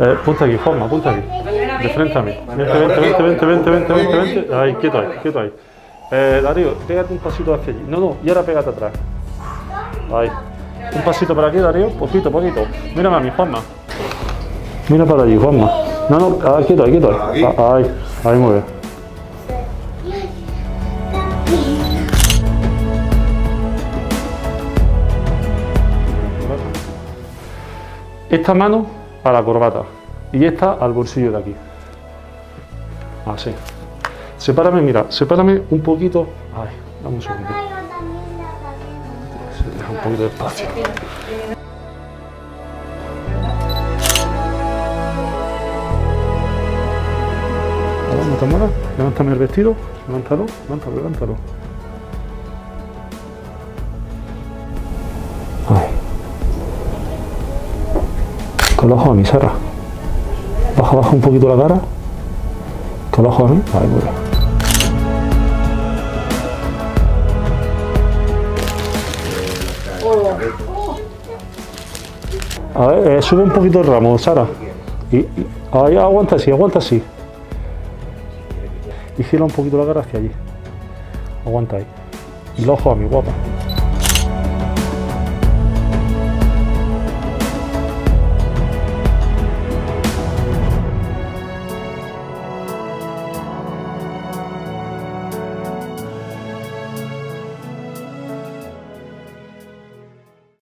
Eh, punta aquí, forma, punta aquí. De frente a mí. Vente, vente, vente, vente, vente, vente, vente, vente. Ahí, quieto ahí, quieto ahí. Eh, Darío, pégate un pasito hacia allí. No, no, y ahora pégate atrás. Ahí. Un pasito para aquí, Darío. Poquito, poquito. Mírame a mí, Juanma. Mira para allí, Juanma. No, no, ah, quieto ahí, quieto ahí. Ah, ahí, ahí muy bien. Esta mano a la corbata y esta al bolsillo de aquí. Así. Sepárame, mira, sepárame un poquito. Ay, dame un segundo. Sí, deja un poquito de espacio. Muevas. Levántame el vestido. Levántalo, levántalo, levántalo. Con los ojos a mí, Sara. Baja, baja un poquito la cara. Con los ojos a mí. Ahí, muy. A ver, eh, sube un poquito el ramo, Sara. Y, y- ahí, aguanta así, aguanta así. Y gira un poquito la cara hacia allí. Aguanta ahí. Y los ojos a mi guapa.